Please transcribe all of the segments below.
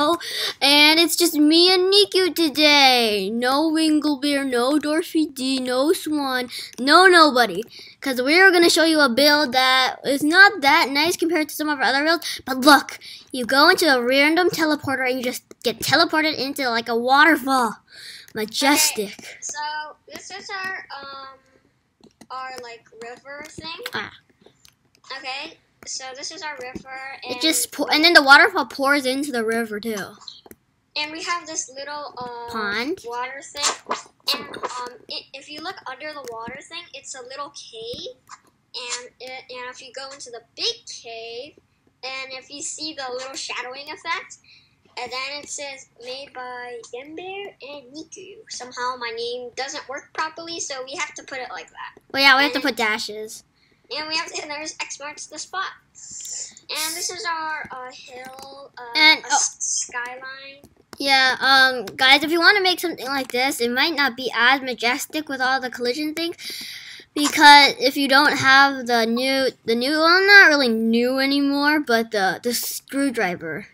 Oh, and it's just me and Niku today. No Winglebear, no Dorothy D, no Swan, no nobody. Because we're going to show you a build that is not that nice compared to some of our other builds. But look, you go into a random teleporter and you just get teleported into like a waterfall. Majestic. Okay, so this is our um our like river thing. Ah. Okay, so this is our river, and It just and then the waterfall pours into the river too. and we have this little um, Pond? water thing, and um it, if you look under the water thing, it's a little cave, and it, and if you go into the big cave, and if you see the little shadowing effect. And then it says made by Ember and Niku. Somehow my name doesn't work properly, so we have to put it like that. Well, yeah, we have to put dashes. And we have to, and there's X marks the spot. And this is our uh, hill, uh, And- oh. skyline. Yeah, um, guys, if you want to make something like this, it might not be as majestic with all the collision things. Because if you don't have the new, the new, well, not really new anymore, but the the screwdriver.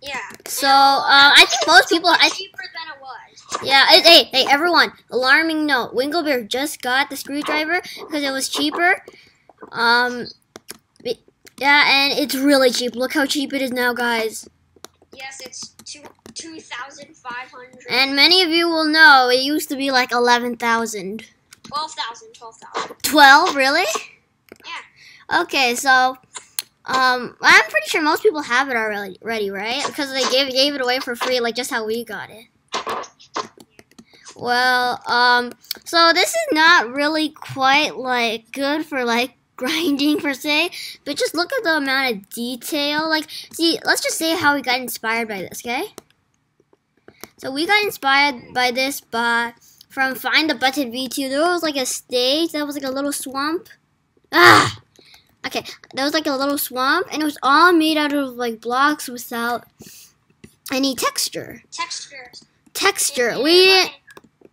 Yeah. So, um, I think most people, I cheaper than it was. Yeah, it, hey, hey, everyone! Alarming note: Winglebear just got the screwdriver because it was cheaper. Um, be- yeah, and it's really cheap. Look how cheap it is now, guys. Yes, it's two two thousand five hundred. And many of you will know it used to be like eleven thousand. Twelve thousand, twelve thousand. Twelve, really? Yeah. Okay, so, um, I'm pretty sure most people have it already, ready, right? Because they gave gave it away for free, like just how we got it. Well, um, so this is not really quite like good for like grinding per se, but just look at the amount of detail. Like, see, let's just say how we got inspired by this, okay? So we got inspired by this by from Find the Button V2. There was like a stage that was like a little swamp. Ah. Okay, there was like a little swamp, and it was all made out of like blocks without any texture. Texture. Texture. And, We and, didn't,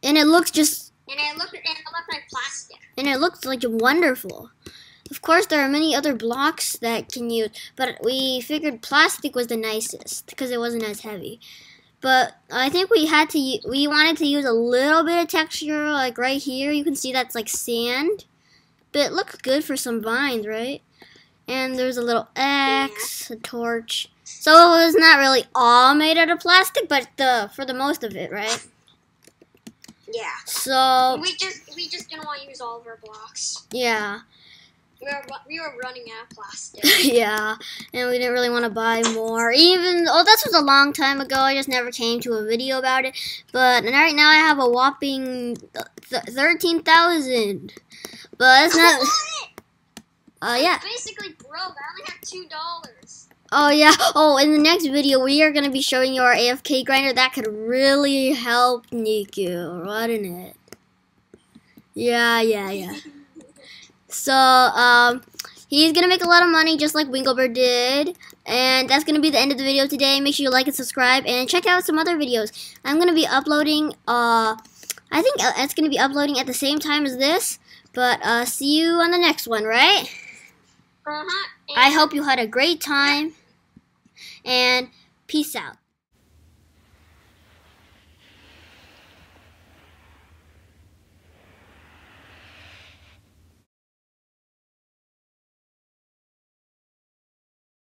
and it looks just and it looked and it looked like plastic. and it looks like wonderful. Of course, there are many other blocks that can use, but we figured plastic was the nicest because it wasn't as heavy. But I think we had to we wanted to use a little bit of texture, like right here. You can see that's like sand, but it looks good for some vines, right? And there's a little X, a torch. So it was not really all made out of plastic, but the for the most of it, right? Yeah. So We just we just didn't want to use all of our blocks. yeah. We were we were running out of plastic. yeah, and we didn't really want to buy more. Even oh, this was a long time ago. I just never came to a video about it. But right now I have a whopping th- thirteen thousand. But it's not. Uh, yeah. Basically broke. I only have two dollars. Oh yeah. Oh, in the next video we are gonna be showing you our AFK grinder. That could really help Niku, wouldn't it? Yeah, yeah, yeah. So, um, he's gonna make a lot of money just like Winglebear did. And that's gonna be the end of the video today. Make sure you like and subscribe and check out some other videos. I'm gonna be uploading, uh, I think it's gonna be uploading at the same time as this. But, uh, see you on the next one, right? Uh huh. I hope you had a great time. And peace out.